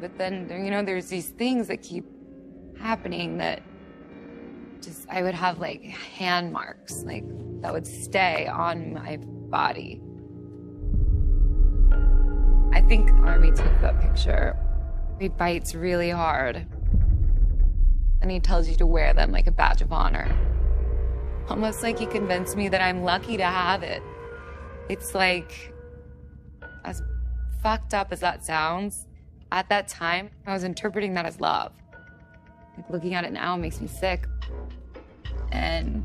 But then, you know, there's these things that keep happening that just, I would have like hand marks, like that would stay on my body. I think Armie took that picture. He bites really hard. And he tells you to wear them like a badge of honor. Almost like he convinced me that I'm lucky to have it. It's like, as fucked up as that sounds, at that time, I was interpreting that as love. Like looking at it now makes me sick. And